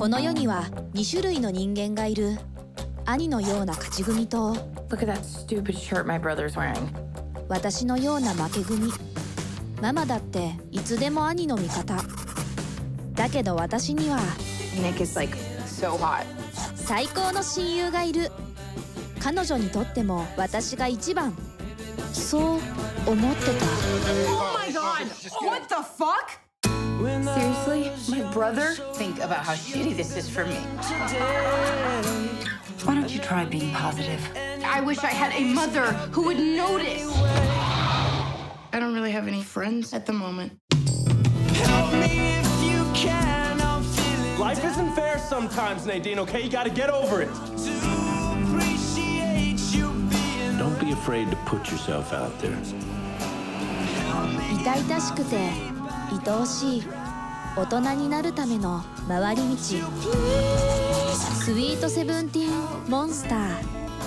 この世には2種類の人間がいる。兄のような勝ち組と Look at that stupid shirt my brother's wearing. 私のような負け組。ママだっていつでも兄の味方。だけど私には Nick is like so hot. 最高の親友がいる。彼女にとっても私が一番。そう思ってた。Oh my god! What the fuck? Seriously? My brother? Think about how shitty this is for me. Why don't you try being positive? I wish I had a mother who would notice. I don't really have any friends at the moment. Life isn't fair sometimes, Nadine, okay? You gotta get over it. Don't be afraid to put yourself out there. 痛々しくて愛おしい 大人になるための回り道。スイートセブンティーンモンスター